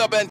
up and